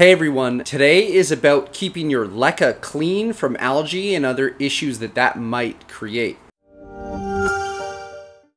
Hey everyone, today is about keeping your leca clean from algae and other issues that that might create.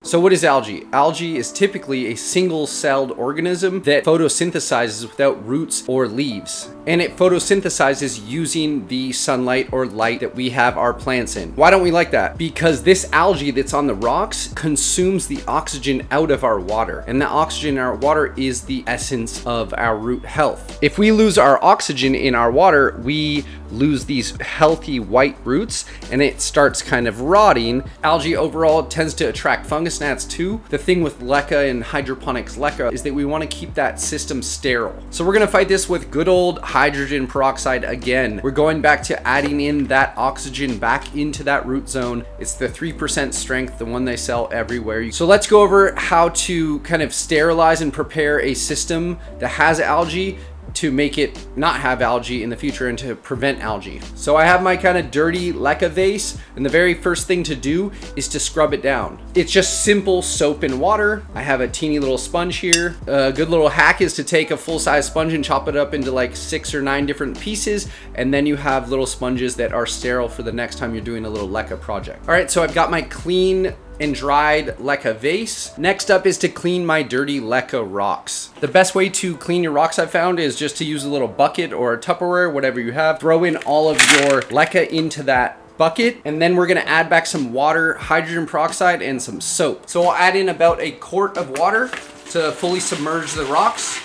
So what is algae? Algae is typically a single-celled organism that photosynthesizes without roots or leaves. And it photosynthesizes using the sunlight or light that we have our plants in. Why don't we like that? Because this algae that's on the rocks consumes the oxygen out of our water. And the oxygen in our water is the essence of our root health. If we lose our oxygen in our water, we lose these healthy white roots and it starts kind of rotting. Algae overall tends to attract fungus gnats too. The thing with leca and hydroponics leca is that we want to keep that system sterile. So we're going to fight this with good old hydrogen peroxide again. We're going back to adding in that oxygen back into that root zone. It's the 3% strength, the one they sell everywhere. So let's go over how to kind of sterilize and prepare a system that has algae to make it not have algae in the future and to prevent algae. So I have my kind of dirty leca vase and the very first thing to do is to scrub it down. It's just simple soap and water. I have a teeny little sponge here. A good little hack is to take a full-size sponge and chop it up into like six or nine different pieces and then you have little sponges that are sterile for the next time you're doing a little leca project. All right, so I've got my clean and dried leca vase. Next up is to clean my dirty leca rocks. The best way to clean your rocks I've found is just to use a little bucket or a Tupperware, whatever you have. Throw in all of your leca into that bucket and then we're gonna add back some water, hydrogen peroxide, and some soap. So I'll add in about a quart of water to fully submerge the rocks.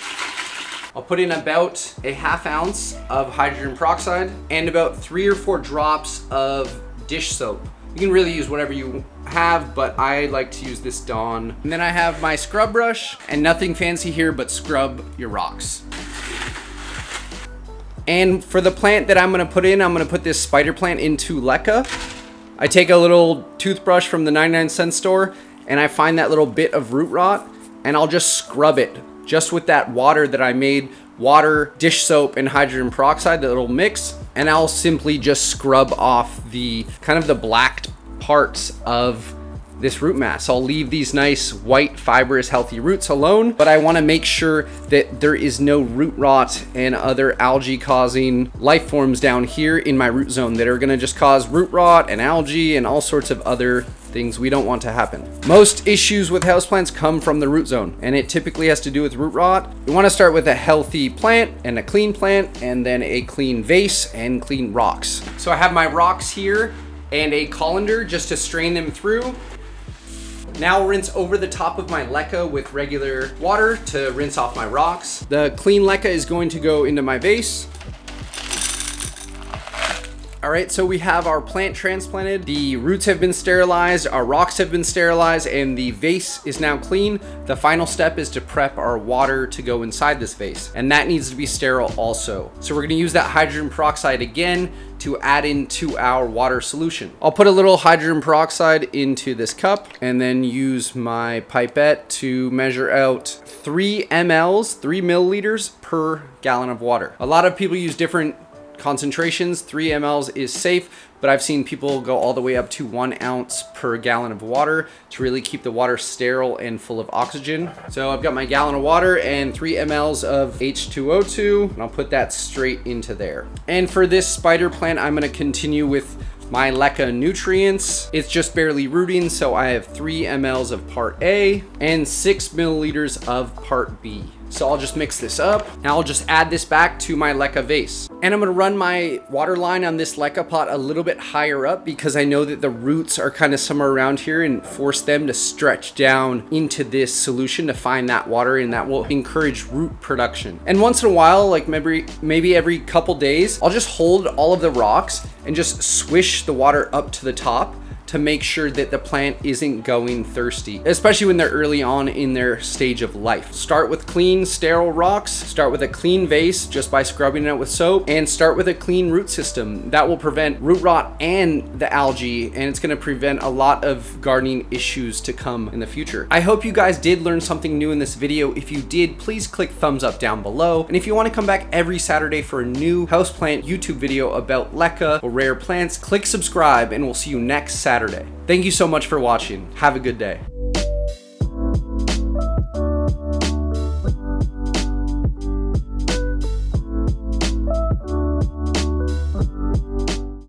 I'll put in about a half ounce of hydrogen peroxide and about three or four drops of dish soap. You can really use whatever you have, but I like to use this Dawn. And then I have my scrub brush and nothing fancy here, but scrub your rocks. And for the plant that I'm gonna put in, I'm gonna put this spider plant into leca. I take a little toothbrush from the 99 cent store and I find that little bit of root rot and I'll just scrub it just with that water that I made, water, dish soap, and hydrogen peroxide that'll mix. And I'll simply just scrub off the kind of the blacked parts of this root mass. I'll leave these nice white fibrous healthy roots alone, but I wanna make sure that there is no root rot and other algae causing life forms down here in my root zone that are gonna just cause root rot and algae and all sorts of other things we don't want to happen. Most issues with houseplants come from the root zone, and it typically has to do with root rot. We want to start with a healthy plant and a clean plant, and then a clean vase and clean rocks. So I have my rocks here and a colander just to strain them through. Now rinse over the top of my leca with regular water to rinse off my rocks. The clean leca is going to go into my vase. All right, so we have our plant transplanted. The roots have been sterilized, our rocks have been sterilized, and the vase is now clean. The final step is to prep our water to go inside this vase, and that needs to be sterile also. So we're gonna use that hydrogen peroxide again to add into our water solution. I'll put a little hydrogen peroxide into this cup and then use my pipette to measure out three mLs, three milliliters per gallon of water. A lot of people use different concentrations. 3 mLs is safe, but I've seen people go all the way up to one ounce per gallon of water to really keep the water sterile and full of oxygen. So I've got my gallon of water and 3 mLs of H2O2, and I'll put that straight into there. And for this spider plant, I'm gonna continue with my leca nutrients. It's just barely rooting, so I have 3 mLs of part A and 6 milliliters of part B. So I'll just mix this up and I'll just add this back to my leca vase. And I'm gonna run my water line on this leca pot a little bit higher up because I know that the roots are kind of somewhere around here and force them to stretch down into this solution to find that water and that will encourage root production. And once in a while, like maybe, maybe every couple days, I'll just hold all of the rocks and just swish the water up to the top to make sure that the plant isn't going thirsty, especially when they're early on in their stage of life. Start with clean, sterile rocks, start with a clean vase just by scrubbing it with soap, and start with a clean root system. That will prevent root rot and the algae, and it's gonna prevent a lot of gardening issues to come in the future. I hope you guys did learn something new in this video. If you did, please click thumbs up down below. And if you wanna come back every Saturday for a new houseplant YouTube video about leca or rare plants, click subscribe and we'll see you next Saturday. Saturday. Thank you so much for watching. Have a good day.